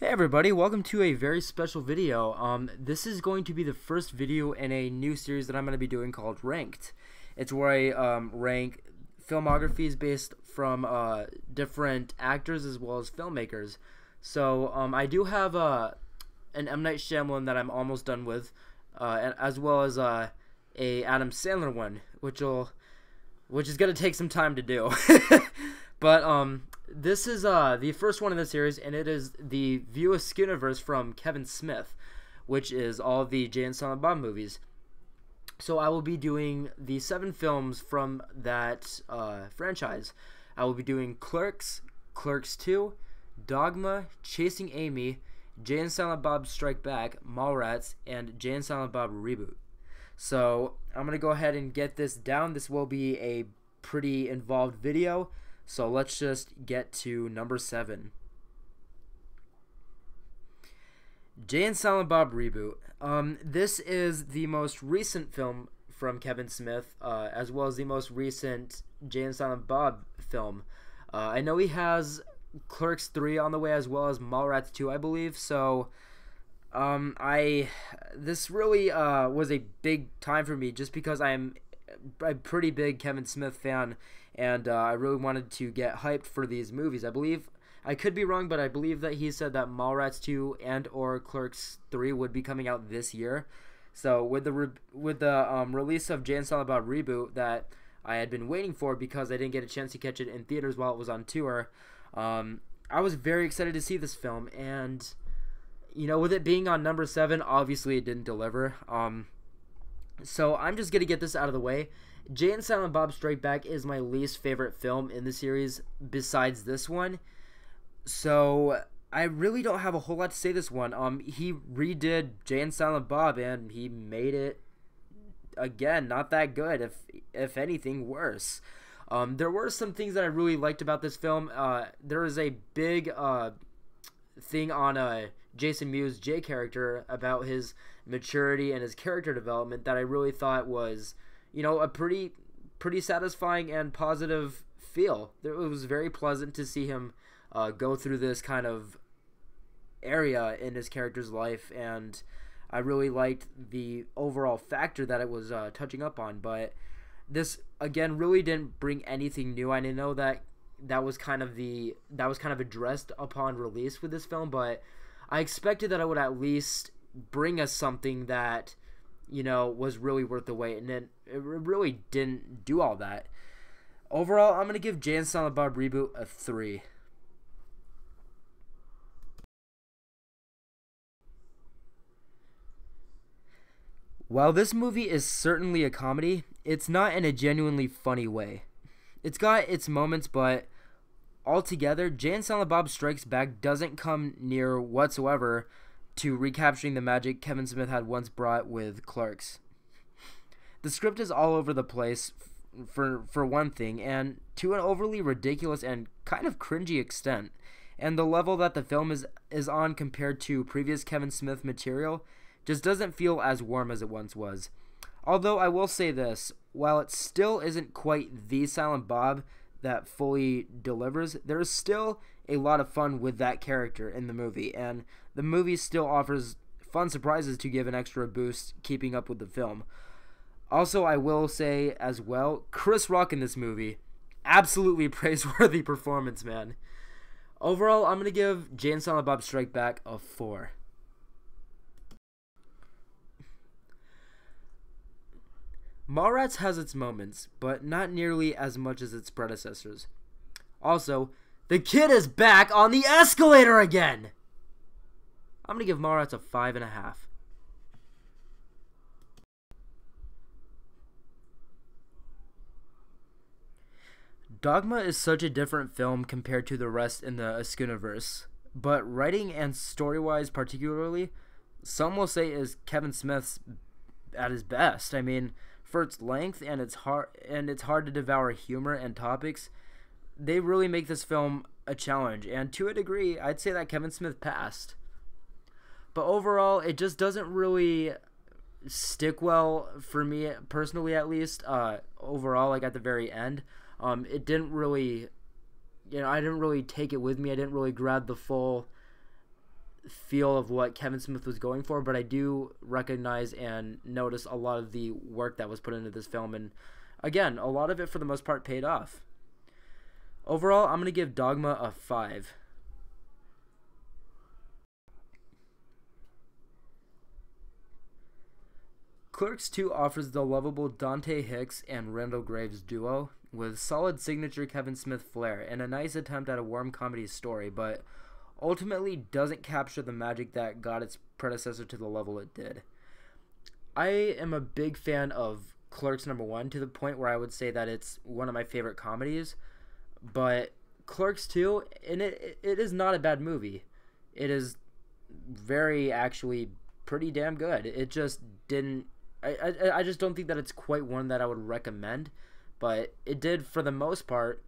Hey everybody, welcome to a very special video. Um, this is going to be the first video in a new series that I'm going to be doing called Ranked. It's where I um, rank filmographies based from uh, different actors as well as filmmakers. So um, I do have uh, an M. Night Shyamalan that I'm almost done with, uh, as well as uh, a Adam Sandler one, which will, which is going to take some time to do. but um, this is uh, the first one in the series, and it is the View of Askewniverse from Kevin Smith, which is all the Jay and Silent Bob movies. So I will be doing the seven films from that uh, franchise. I will be doing Clerks, Clerks 2, Dogma, Chasing Amy, Jay and Silent Bob Strike Back, Mallrats, and Jay and Silent Bob Reboot. So I'm going to go ahead and get this down. This will be a pretty involved video. So let's just get to number seven. Jay and Silent Bob reboot. Um, this is the most recent film from Kevin Smith, uh, as well as the most recent Jay and Silent Bob film. Uh, I know he has Clerks 3 on the way, as well as Mallrats 2, I believe. So, um, I this really uh, was a big time for me, just because I'm a pretty big Kevin Smith fan and uh, I really wanted to get hyped for these movies. I believe I could be wrong, but I believe that he said that Mallrats 2 and or Clerks 3 would be coming out this year. So with the re- with the um, release of Jay and reboot that I had been waiting for because I didn't get a chance to catch it in theaters while it was on tour, um, I was very excited to see this film. And you know, with it being on number seven, obviously it didn't deliver. Um, so I'm just gonna get this out of the way. Jay and Silent Bob Strike Back is my least favorite film in the series besides this one. So I really don't have a whole lot to say this one. Um he redid Jay and Silent Bob and he made it again not that good if if anything worse. Um there were some things that I really liked about this film. Uh there is a big uh thing on uh Jason Mewes Jay character about his maturity and his character development that I really thought was you know, a pretty pretty satisfying and positive feel. It was very pleasant to see him uh, go through this kind of area in his character's life, and I really liked the overall factor that it was uh, touching up on. But this again really didn't bring anything new. I know that that was kind of the that was kind of addressed upon release with this film, but I expected that I would at least bring us something that you know, was really worth the wait, and it, it really didn't do all that. Overall, I'm gonna give Jay Silent Bob reboot a three. While this movie is certainly a comedy, it's not in a genuinely funny way. It's got its moments, but altogether, Jay and Silent Bob Strikes Back doesn't come near whatsoever to recapturing the magic Kevin Smith had once brought with Clerks. The script is all over the place for for one thing and to an overly ridiculous and kind of cringy extent. And the level that the film is is on compared to previous Kevin Smith material just doesn't feel as warm as it once was. Although I will say this, while it still isn't quite the Silent Bob that fully delivers, there is still a lot of fun with that character in the movie, and the movie still offers fun surprises to give an extra boost keeping up with the film. Also, I will say as well, Chris Rock in this movie, absolutely praiseworthy performance, man. Overall, I'm gonna give Jay and Silent Bob Strike Back a four. Mallrats has its moments, but not nearly as much as its predecessors. Also, the kid is back on the escalator again! I'm to give Mallrats a 5.5. Dogma is such a different film compared to the rest in the Askewniverse, but writing and story-wise particularly, some will say is Kevin Smith's at his best. I mean, for its length and its hard and it's hard to devour humor and topics, they really make this film a challenge. And to a degree, I'd say that Kevin Smith passed. But overall, it just doesn't really stick well for me personally, at least. Uh, overall, like at the very end, um, it didn't really, you know, I didn't really take it with me. I didn't really grab the full feel of what Kevin Smith was going for, but I do recognize and notice a lot of the work that was put into this film, and again, a lot of it for the most part paid off. Overall, I'm gonna give Dogma a five. Clerks 2 offers the lovable Dante Hicks and Randall Graves duo with solid signature Kevin Smith flair and a nice attempt at a warm comedy story, but ultimately doesn't capture the magic that got its predecessor to the level it did. I am a big fan of Clerks number 1 to the point where I would say that it's one of my favorite comedies, but Clerks 2 and it it is not a bad movie. It is very actually pretty damn good. It just didn't I, I, I just don't think that it's quite one that I would recommend, but it did for the most part,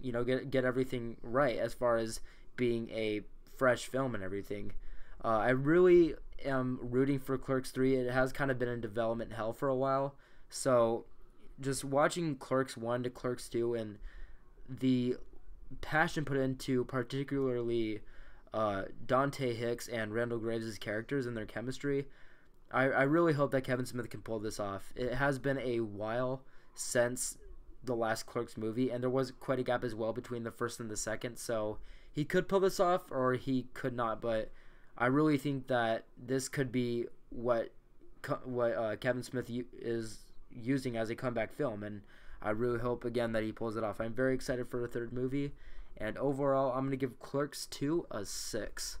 you know, get get everything right as far as being a fresh film and everything. Uh, I really am rooting for Clerks 3. It has kind of been in development hell for a while. So just watching Clerks 1 to Clerks 2 and the passion put into particularly uh, Dante Hicks and Randall Graves' characters and their chemistry I, I really hope that Kevin Smith can pull this off. It has been a while since the last Clerks movie, and there was quite a gap as well between the first and the second. So he could pull this off, or he could not. But I really think that this could be what what uh, Kevin Smith is using as a comeback film, and I really hope again that he pulls it off. I'm very excited for the third movie, and overall, I'm gonna give Clerks two a six.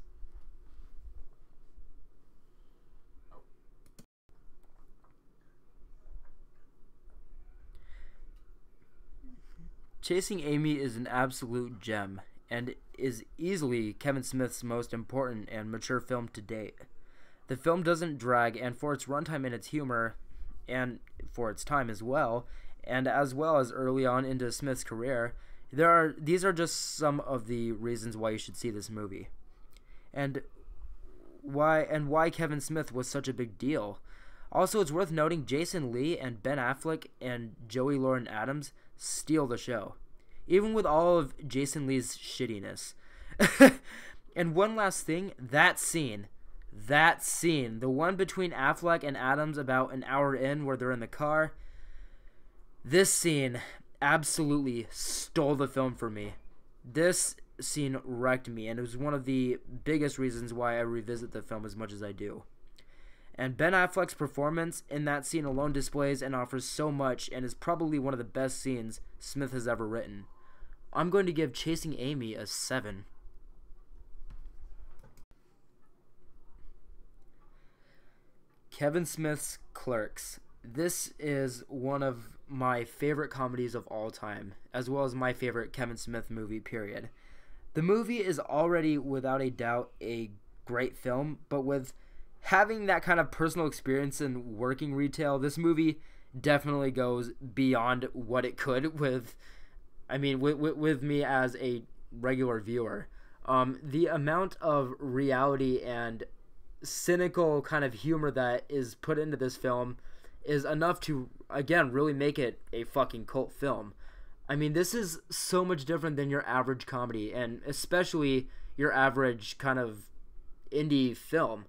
Chasing Amy is an absolute gem and is easily Kevin Smith's most important and mature film to date. The film doesn't drag, and for its runtime and its humor, and for its time as well, and as well as early on into Smith's career, there are these are just some of the reasons why you should see this movie, and why and why Kevin Smith was such a big deal. Also, it's worth noting Jason Lee and Ben Affleck and Joey Lauren Adams steal the show, even with all of Jason Lee's shittiness. and one last thing that scene, that scene, the one between Affleck and Adams about an hour in where they're in the car, this scene absolutely stole the film for me. This scene wrecked me, and it was one of the biggest reasons why I revisit the film as much as I do. And Ben Affleck's performance in that scene alone displays and offers so much and is probably one of the best scenes Smith has ever written. I'm going to give Chasing Amy a 7. Kevin Smith's Clerks. This is one of my favorite comedies of all time, as well as my favorite Kevin Smith movie, period. The movie is already, without a doubt, a great film, but with having that kind of personal experience in working retail, this movie definitely goes beyond what it could with, I mean, with, with, with me as a regular viewer. Um, the amount of reality and cynical kind of humor that is put into this film is enough to, again, really make it a fucking cult film. I mean, this is so much different than your average comedy, and especially your average kind of indie film.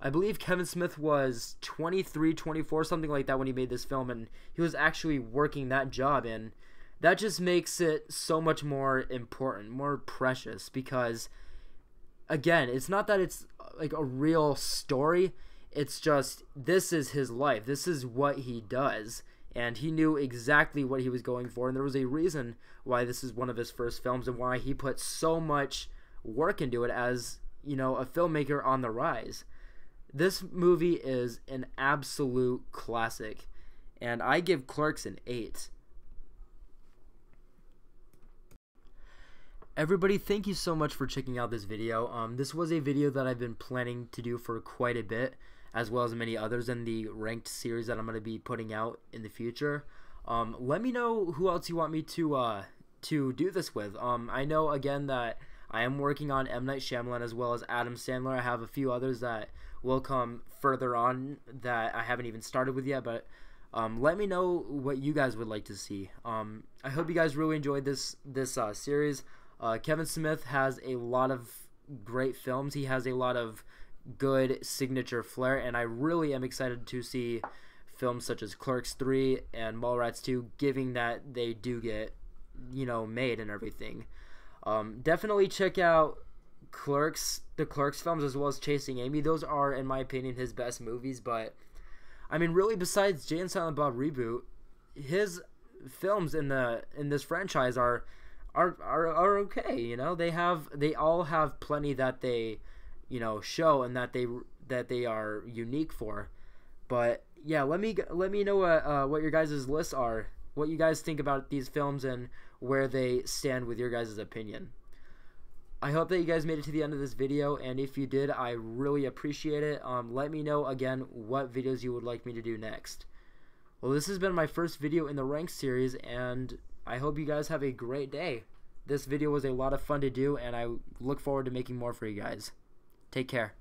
I believe Kevin Smith was 23, 24, something like that when he made this film, and he was actually working that job. And that just makes it so much more important, more precious, because, again, it's not that it's like a real story, it's just this is his life, this is what he does. And he knew exactly what he was going for, and there was a reason why this is one of his first films and why he put so much work into it as, you know, a filmmaker on the rise. This movie is an absolute classic, and I give Clerks an 8. Everybody, thank you so much for checking out this video. Um, this was a video that I've been planning to do for quite a bit, as well as many others in the ranked series that I'm going to be putting out in the future. Um, let me know who else you want me to uh, to do this with. Um, I know again that I am working on M Night Shyamalan as well as Adam Sandler. I have a few others that will come further on that I haven't even started with yet, but um, let me know what you guys would like to see. Um, I hope you guys really enjoyed this this uh, series. Uh, Kevin Smith has a lot of great films. He has a lot of good signature flair, and I really am excited to see films such as Clerks 3 and Mallrats 2, giving that they do get, you know, made and everything. Um, definitely check out Clerks, the Clerks films, as well as Chasing Amy. Those are, in my opinion, his best movies. But I mean, really, besides Jay and Silent Bob reboot, his films in the in this franchise are are are, are okay. You know, they have they all have plenty that they, you know, show and that they that they are unique for. But yeah, let me let me know what uh, what your guys' lists are, what you guys think about these films, and where they stand with your guys' opinion. I hope that you guys made it to the end of this video, and if you did, I really appreciate it. Um, let me know again what videos you would like me to do next. Well, this has been my first video in the Rank series, and I hope you guys have a great day. This video was a lot of fun to do, and I look forward to making more for you guys. Take care.